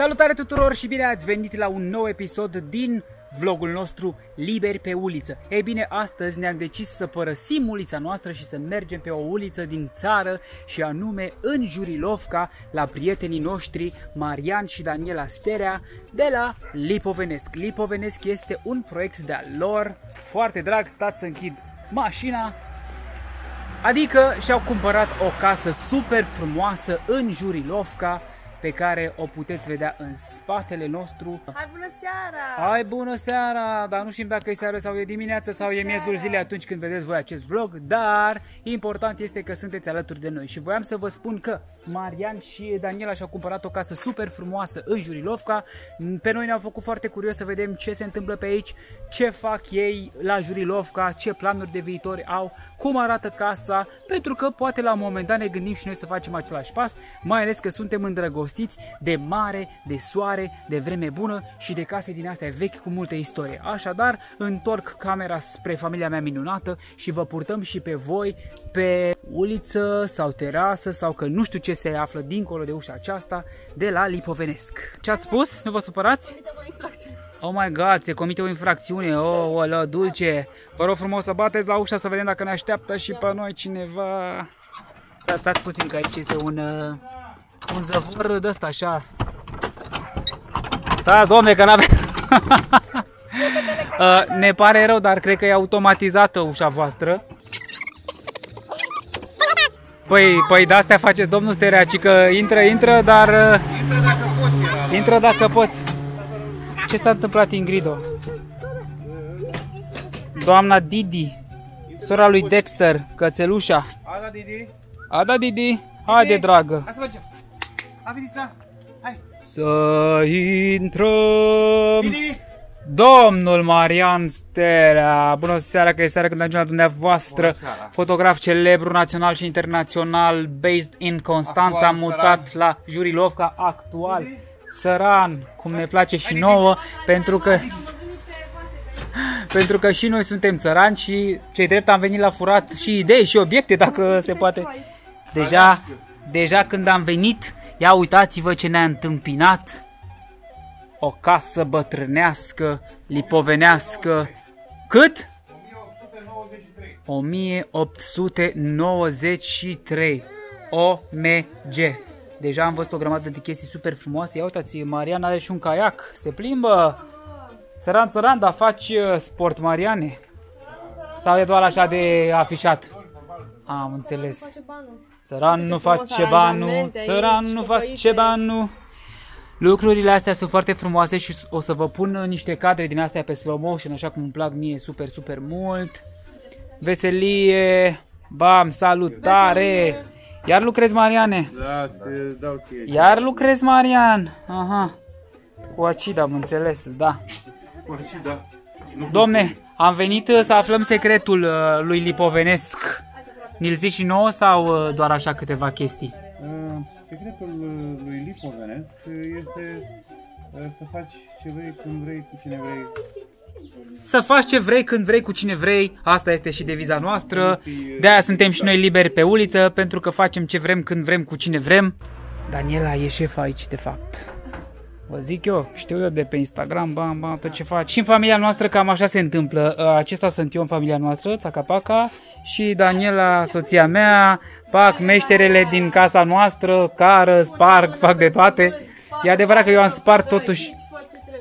Salutare tuturor și bine ați venit la un nou episod din vlogul nostru Liberi pe uliță. Ei bine, astăzi ne-am decis să părăsim ulița noastră și să mergem pe o uliță din țară și anume în Jurilovca la prietenii noștri Marian și Daniela Sterea de la Lipovenesc. Lipovenesc este un proiect de-al lor, foarte drag, stați să închid mașina, Adică și-au cumpărat o casă super frumoasă în Jurilovca, pe care o puteți vedea în spatele nostru. Hai bună seara! Hai bună seara! Dar nu știm dacă e seară sau e dimineață sau e miezul zilei atunci când vedeți voi acest vlog, dar important este că sunteți alături de noi. Și voiam să vă spun că Marian și Daniela și-au cumpărat o casă super frumoasă în Jurilovca. Pe noi ne-au făcut foarte curios să vedem ce se întâmplă pe aici, ce fac ei la Jurilovca, ce planuri de viitor au, cum arată casa, pentru că poate la un moment dat ne gândim și noi să facem același pas, mai ales că suntem îndrăgostiți de mare, de soare, de vreme bună și de case din astea vechi cu multe istorie. Așadar, întorc camera spre familia mea minunată și vă purtăm și pe voi pe uliță sau terasă sau că nu știu ce se află dincolo de ușa aceasta de la Lipovenesc. Ce ați spus? Nu vă supărați? Oh my god, se comite o infracțiune, oh, oh la dulce. Vă rog frumos să bateți la ușa să vedem dacă ne așteaptă și pe noi cineva. Sta, stați puțin că aici este un, uh, un zăvor de ăsta așa. Stați, domne, că n-avem... uh, ne pare rău, dar cred că e automatizată ușa voastră. Păi, păi de astea faceți, domnul Stereaci, că intră, intră, dar... Uh, intră dacă poți. Intră dacă poți. Ce s-a întâmplat, Ingrido? Doamna Didi, sora lui Dexter, cățelușa. Ada, Didi. Ada, Didi, haide, dragă. Hai să mergem. Hai, Vidița. Hai. Să intrăm. Didi. Domnul Marian Sterea, bună seara, că e seara când ajungem la dumneavoastră, fotograf celebru național și internațional, based in Constanța, Actual, mutat țăran. la Jurilovca, actual, țăran, cum ne place și nouă, pentru că pentru că și noi suntem țărani și cei drept am venit la furat și idei și obiecte, dacă se poate. Deja, deja când am venit, ia uitați-vă ce ne-a întâmpinat. O casă bătrânească, lipovenească. Cât? 1893. OMG. Deja am văzut o grămadă de chestii super frumoase. Ia uitați, Mariana are și un caiac. Se plimbă. Țăran, țăran, dar faci uh, sport, Mariane? Sau e doar așa de afișat? Am înțeles. Țăran nu face banul, țăran nu face banul. Lucrurile astea sunt foarte frumoase și o să vă pun niște cadre din astea pe slow motion, așa cum îmi plac mie super, super mult. Veselie, bam, salutare. Iar lucrezi, Mariane? Da, se dau ție. Iar lucrezi, Marian? Aha. Cu acida, am înțeles, da. Și da. Domne, am venit uh, să aflăm secretul uh, lui Lipovenesc. Ni-l zici și nouă sau uh, doar așa câteva chestii? Uh, Secretul uh, lui Lipovenesc uh, este uh, să faci ce vrei, când vrei, cu cine vrei. Să faci ce vrei, când vrei, cu cine vrei. Asta este și deviza noastră. De aia suntem și noi liberi pe uliță, pentru că facem ce vrem, când vrem, cu cine vrem. Daniela e șef aici, de fapt. Vă zic eu, știu eu de pe Instagram, bam, bam, tot ce faci. Și în familia noastră cam așa se întâmplă. Uh, Acesta sunt eu în familia noastră, Țacapaca, și Daniela, soția mea, pac meșterele din casa noastră, cară, sparg, fac de toate. E adevărat că eu am spart totuși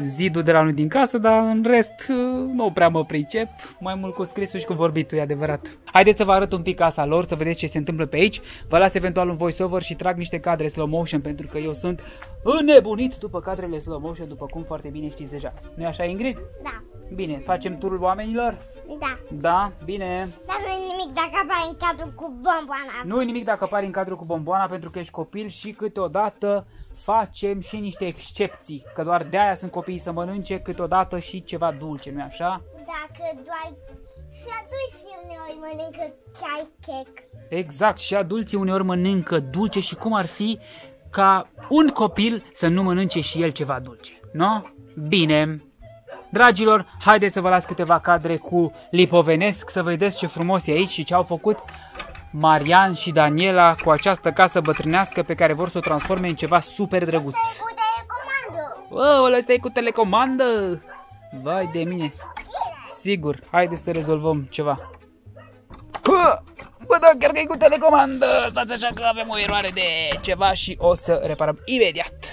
zidul de la noi din casă, dar în rest uh, nu prea mă pricep, mai mult cu scrisul și cu vorbitul, e adevărat. Haideți să vă arăt un pic casa lor, să vedeți ce se întâmplă pe aici. Vă las eventual un voiceover și trag niște cadre slow motion pentru că eu sunt înnebunit după cadrele slow motion, după cum foarte bine știți deja. nu așa, Ingrid? Da. Bine, facem turul oamenilor? Da. Da, bine. Dar nu e nimic dacă apare în cadrul cu bomboana. Nu e nimic dacă apari în cadrul cu bomboana pentru că ești copil și câteodată facem și niște excepții, că doar de aia sunt copiii să mănânce câteodată și ceva dulce, nu-i așa? Dacă doar și adulți uneori mănâncă chiar chec. Exact, și adulții uneori mănâncă dulce și cum ar fi ca un copil să nu mănânce și el ceva dulce, nu? Bine. Dragilor, haideți să vă las câteva cadre cu Lipovenesc, să vedeți ce frumos e aici și ce au făcut Marian și Daniela cu această casă bătrânească pe care vor să o transforme în ceva super drăguț. Cu telecomandă. Wow, ăsta e cu telecomandă! Vai de mine! Sigur, haideți să rezolvăm ceva. Bă, bă da, chiar că e cu telecomandă! Stați așa că avem o eroare de ceva și o să reparăm imediat.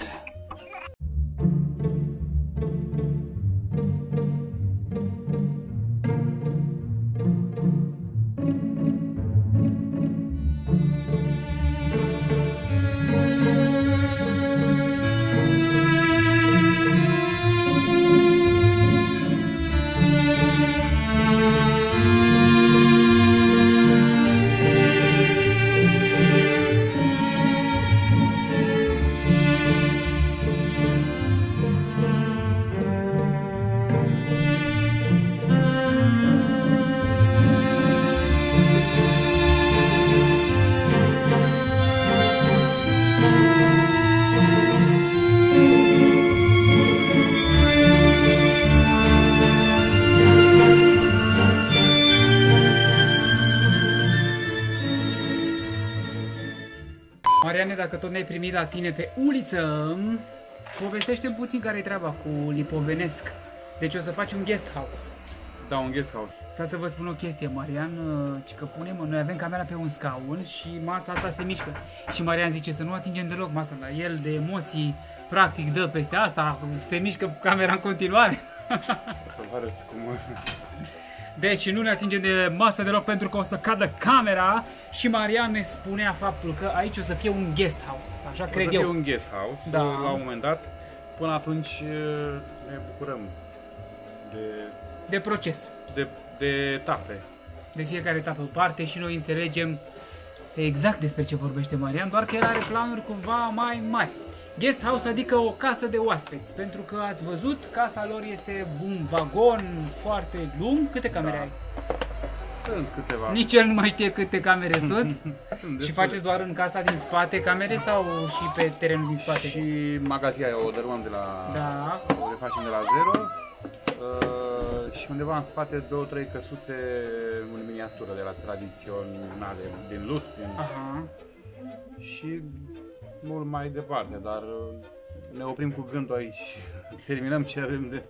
Dacă tot ne-ai primit la tine pe uliță, povestește puțin care e treaba cu Lipovenesc. Deci o să faci un guest house. Da, un guest house. Ca să vă spun o chestie, Marian, uh, ci că punem, noi avem camera pe un scaun și masa asta se mișcă. Și Marian zice să nu atingem deloc masa, dar el de emoții practic dă peste asta, se mișcă camera în continuare. O să vă arăt cum... Deci nu ne atingem de masă deloc pentru că o să cadă camera și Marian ne spunea faptul că aici o să fie un guest house, așa O să cred fie eu. un guest house Da. la un moment dat. Până atunci ne bucurăm de, De proces. de, de etape. de fiecare etapă în parte și noi înțelegem exact despre ce vorbește Marian, doar că el are planuri cumva mai mari. Guest house adică o casă de oaspeți, pentru că ați văzut, casa lor este un vagon foarte lung. Câte camere Da. ai? Sunt câteva. Nici el nu mai știe câte camere sunt. Sunt și destul. faceți doar în casa din spate camere sau și pe terenul din spate? Și magazia o dărâmăm de la... Da. O refacem de la zero. Uh, și undeva în spate două, trei căsuțe în miniatură de la tradiționale din lut din... Aha. și mult mai departe, dar uh, ne oprim cu gândul aici. Terminăm ce avem de...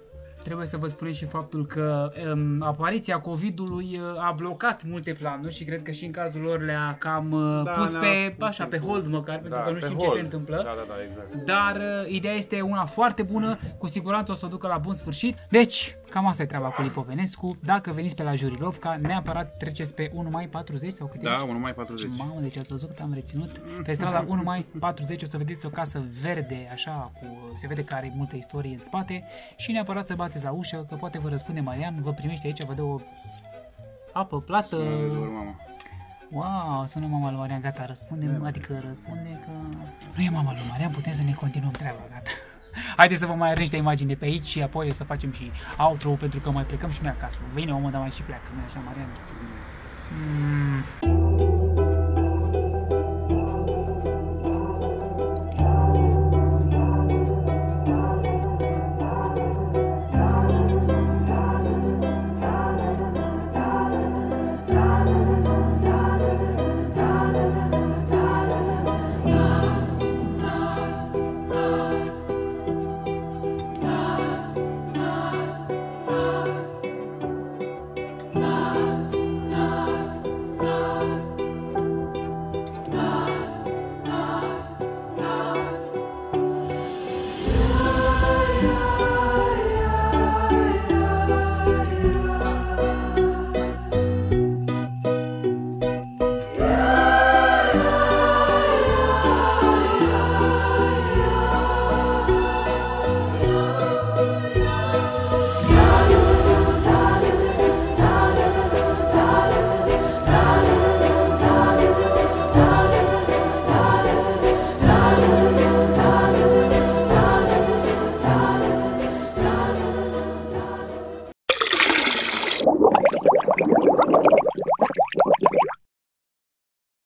Trebuie să vă spunem și faptul că um, apariția COVID-ului uh, a blocat multe planuri și cred că și în cazul lor le-a cam uh, Da, pus ne-a pe, pus așa, în pe cu- hold măcar, pentru că nu pe știm ce hold. se întâmplă. Da, da, da, exact. Dar uh, ideea este una foarte bună, cu siguranță o să o ducă la bun sfârșit. Deci, cam asta e treaba cu Lipovenescu. Dacă veniți pe la Jurilovca, neapărat treceți pe 1 mai 40 sau câte Da, ești? 1 mai 40. Mamă, deci ați văzut cât am reținut? Pe strada 1 mai 40 o să vedeți o casă verde, așa, cu, se vede că are multă istorie în spate și neapărat să bateți la ușă, că poate vă răspunde Marian, vă primește aici, vă dă o apă plată. Sună mama. Wow, sună mama lui Marian, gata, răspunde, adică răspunde că nu e mama lui Marian, putem să ne continuăm treaba, gata. Haideți să vă mai arăt niște imagini de pe aici și apoi o să facem și outro pentru că mai plecăm și noi acasă. Vine omul, dar mai și pleacă, nu așa, Marian? Mm.